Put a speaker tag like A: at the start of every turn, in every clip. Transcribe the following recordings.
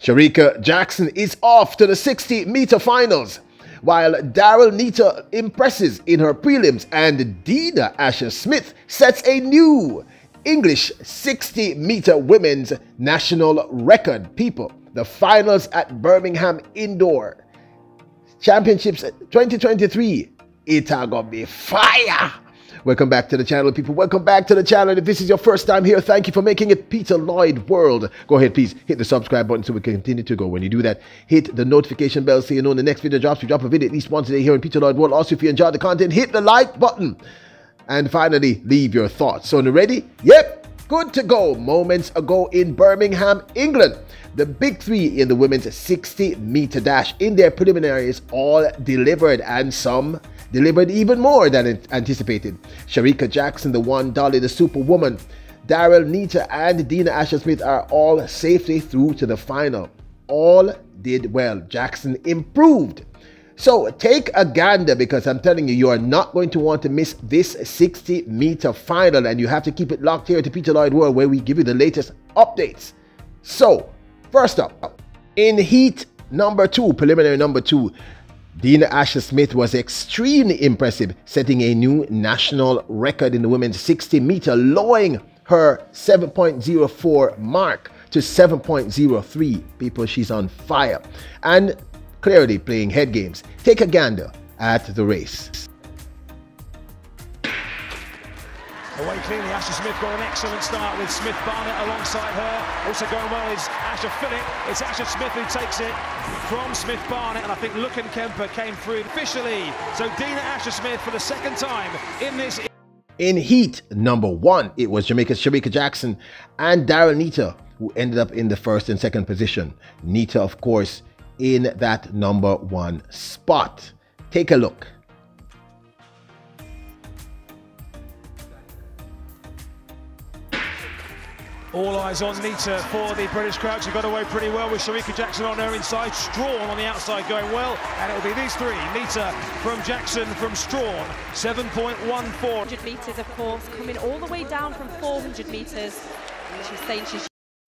A: Shericka Jackson is off to the 60 meter finals, while Daryll Neita impresses in her prelims and Dina Asher Smith sets a new English 60 meter women's national record. People, the finals at Birmingham Indoor Championships 2023, it's gonna be fire! Welcome back to the channel, people. Welcome back to the channel. If this is your first time here, thank you for making it Peter Lloyd World. Go ahead, please hit the subscribe button so we can continue to go. When you do that, hit the notification bell so you know when the next video drops. We drop a video at least once a day here on Peter Lloyd World. Also, if you enjoyed the content, hit the like button. And finally, leave your thoughts. So, ready? Yep, good to go. Moments ago in Birmingham, England. The big three in the women's 60 meter dash in their preliminaries all delivered, and some delivered even more than anticipated. Shericka Jackson, the one, Dolly the Superwoman, Daryll Neita, and Dina Asher Smith are all safely through to the final. All did well. Jackson improved. So take a gander because I'm telling you, you are not going to want to miss this 60 meter final, and you have to keep it locked here to Peter Lloyd World where we give you the latest updates. So, first up, in heat number two, preliminary number two, Dina Asher Smith was extremely impressive, setting a new national record in the women's 60 meter, lowering her 7.04 mark to 7.03. People, she's on fire. And clearly playing head games. Take a gander at the race.
B: Away cleanly, Asher Smith got an excellent start with Smith Barnett alongside her. Also going well is Asha Philip. It's Asher Smith who takes it from Smith Barnett, and I think Lucan Kemper came through officially. So Dina Asher Smith for the second time in this.
A: In heat number one, it was Jamaica's Shericka Jackson and Daryll Neita who ended up in the first and second position. Neita, of course, in that number one spot. Take a look.
B: All eyes on Neita for the British crowd. She got away pretty well with Shericka Jackson on her inside. Strawn on the outside going well. And it'll be these three. Neita from Jackson from Strawn. 7.14.
C: 100 metres, of course, coming all the way down from 400 metres. She's saying she's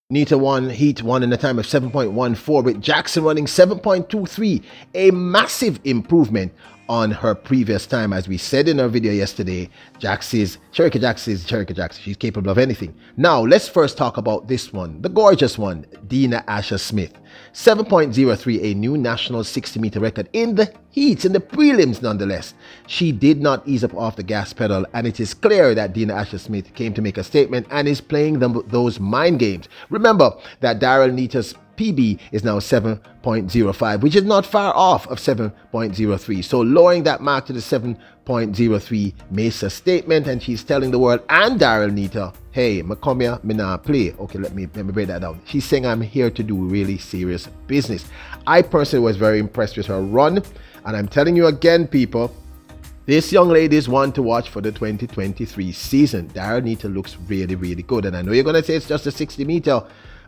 A: Neita won Heat 1 in a time of 7.14 with Jackson running 7.23, a massive improvement on her previous time. As we said in our video yesterday, Jaxie's Shericka Jackson is Shericka Jackson. She's capable of anything. Now, let's first talk about this one, the gorgeous one, Dina Asher Smith. 7.03, a new national 60 meter record in the heats, in the prelims nonetheless. She did not ease up off the gas pedal, and it is clear that Dina Asher Smith came to make a statement and is playing them, those mind games. Remember that Daryll Neita's PB is now 7.05, which is not far off of 7.03. So lowering that mark to the 7.03 makes a statement, and she's telling the world and Daryll Neita, hey, Makomia, me nah play. Okay, let me let me break that down. She's saying I'm here to do really serious business. I personally was very impressed with her run, and I'm telling you again, people, this young lady is one to watch for the 2023 season. Daryll Neita looks really, really good. And I know you're going to say it's just a 60 meter,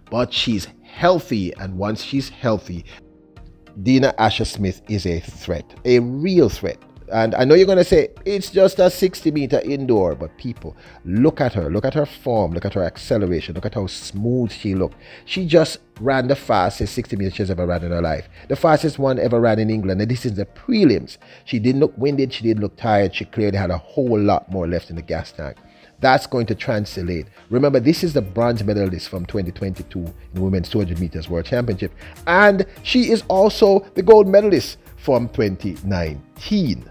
A: but she's healthy. And once she's healthy, Dina Asher Smith is a threat, a real threat. And I know you're going to say it's just a 60 meter indoor, but people, look at her. Look at her form. Look at her acceleration. Look at how smooth she looked. She just ran the fastest 60 meters she's ever ran in her life. The fastest one ever ran in England. And this is the prelims. She didn't look winded. She didn't look tired. She clearly had a whole lot more left in the gas tank that's going to translate. Remember, this is the bronze medalist from 2022 in women's 200 meters world championship, and she is also the gold medalist from 2019.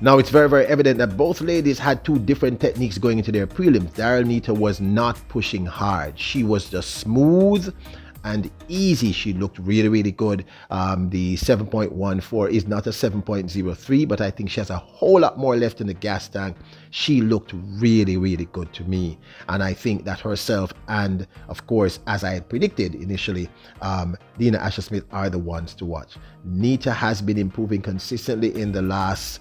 A: Now, it's very, very evident that both ladies had two different techniques going into their prelims. Daryll Neita was not pushing hard. She was just smooth and easy. She looked really, really good. Um, the 7.14 is not a 7.03, but I think she has a whole lot more left in the gas tank. She looked really, really good to me. And I think that herself and, of course, as I had predicted initially, um, Dina Asher Smith are the ones to watch. Neita has been improving consistently in the last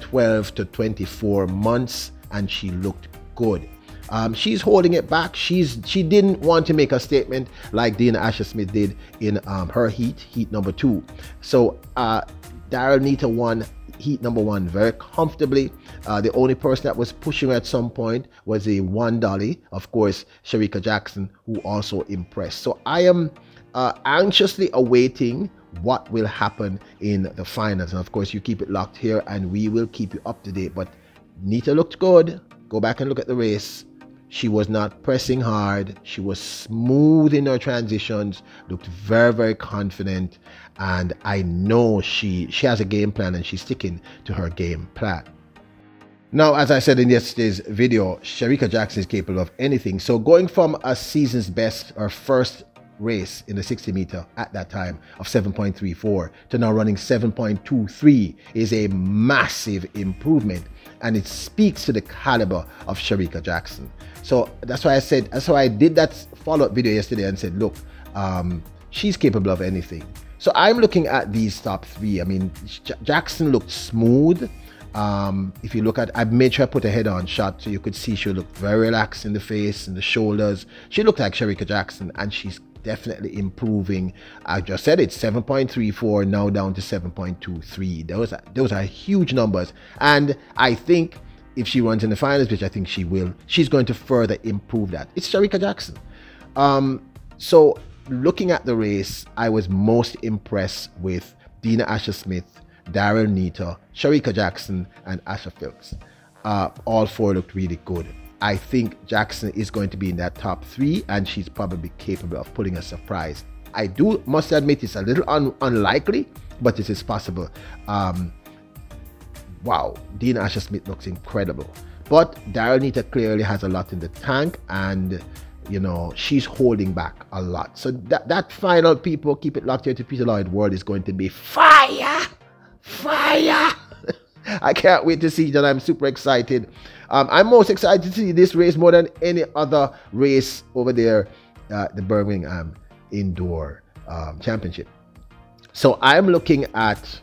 A: 12 to 24 months, and she looked good um, she's holding it back. She's she didn't want to make a statement like Dina Asher Smith did in um, her heat, heat number two. So uh, Daryll Neita won heat number one very comfortably. Uh, the only person that was pushing at some point was a one dolly, of course, Shericka Jackson, who also impressed. So I am uh, anxiously awaiting what will happen in the finals. And of course, you keep it locked here and we will keep you up to date. But Neita looked good. Go back and look at the race. She was not pressing hard. She was smooth in her transitions, looked very, very confident. And I know she, she has a game plan and she's sticking to her game plan. Now, as I said in yesterday's video, Shericka Jackson is capable of anything. So going from a season's best or first race in the 60 meter at that time of 7.34 to now running 7.23 is a massive improvement and it speaks to the caliber of Shericka Jackson. So that's why I said, that's why I did that follow-up video yesterday and said, look, um, she's capable of anything. So I'm looking at these top three. I mean, J Jackson looked smooth. Um, if you look at, I made sure I put a head-on shot so you could see she looked very relaxed in the face and the shoulders. She looked like Shericka Jackson, and she's definitely improving. I just said it, 7.34 now down to 7.23. Those are, those are huge numbers, and I think if she runs in the finals, which I think she will, she's going to further improve that. It's Shericka Jackson. Um, so looking at the race, I was most impressed with Dina Asher Smith Daryll Neita, Shericka Jackson, and Asha Philips. Uh, all four looked really good. I think Jackson is going to be in that top three, and she's probably capable of pulling a surprise. I do must admit it's a little un- unlikely, but it is possible. Um, wow, Dean Asher Smith looks incredible. But Daryll Neita clearly has a lot in the tank, and you know she's holding back a lot. So that that final people keep it locked here to Peter Lloyd World is going to be fire. Fire! I can't wait to see that. I'm super excited. Um, I'm most excited to see this race more than any other race over there, the Birmingham Indoor um, Championship. So I'm looking at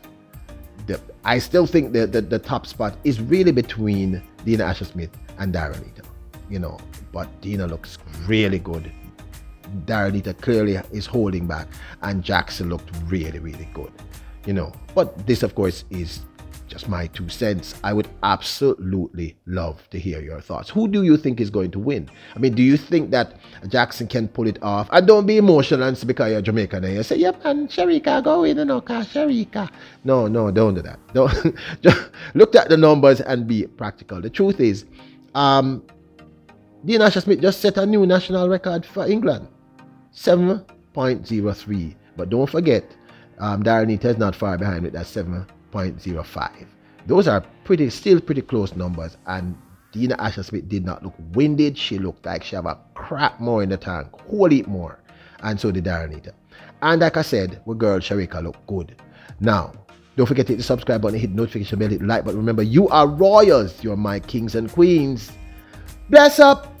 A: the. I still think that the, the, top spot is really between Dina Asher Smith and Daryll Neita. You know, but Dina looks really good. Daryll Neita clearly is holding back, and Jackson looked really, really good you know. But this, of course, is just my two cents. I would absolutely love to hear your thoughts. Who do you think is going to win? I mean, do you think that Jackson can pull it off? And don't be emotional and because you're Jamaican and you say, yep, and Shericka, go in, you know, Shericka. No, no, don't do that. Don't just look at the numbers and be practical. The truth is, um, Dean Asher Smith just set a new national record for England. 7.03. But don't forget, um, Daryll Neita is not far behind with that 7.05. Those are pretty, still pretty close numbers. And Dina Asher Smith did not look winded. She looked like she have a crap more in the tank, whole heap more. And so did Daryll And like I said, we girl Shericka look good. Now, don't forget to hit the subscribe button, hit the notification bell, hit the like. But remember, you are royals. You're my kings and queens. Bless up.